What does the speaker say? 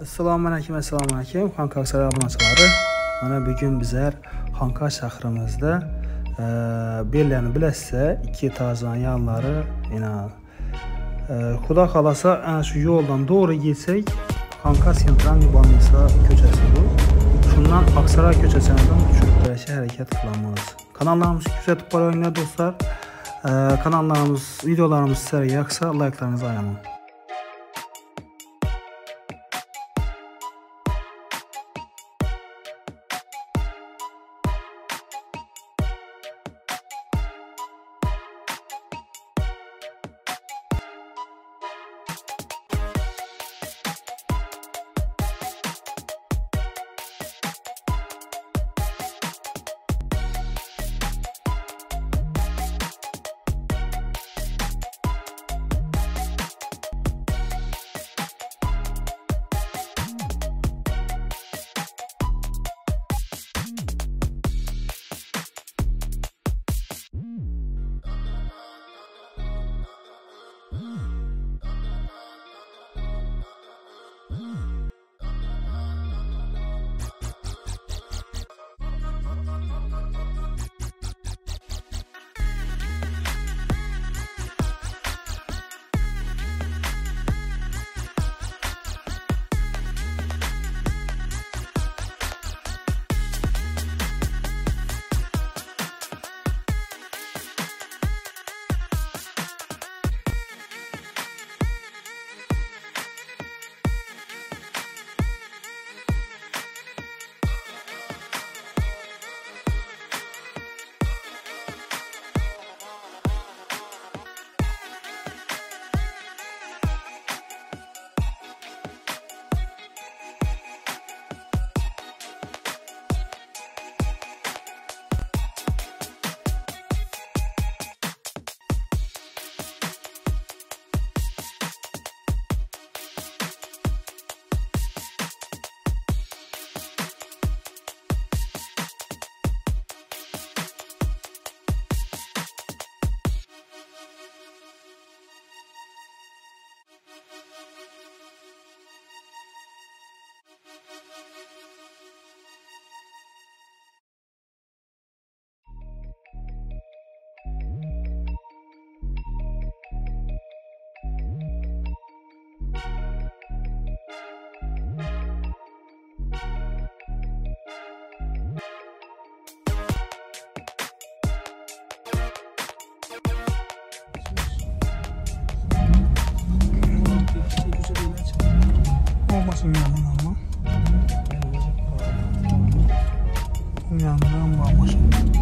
Assalamu alaykum, assalomu alaykum. Xonka Aksaray obunaçıları. Mana bugun bizlar Xonka shahrimizda e, bellarni bilasizlar, ikki Tarzan yanlari, yana e, Xudo xolasa ana shu yo'ldan to'g'ri ketsak, Xonka Central Bonisa ko'chasi bu. Shundan Aksaray ko'chasidan tushib kirishga harakat qilamiz. Kanallarimizni kuzatib boringlar do'stlar. E, kanallarimiz, videolarimiz sizlarga yoqsa, 중요한 거? 중요한 거 한번 보고 싶어.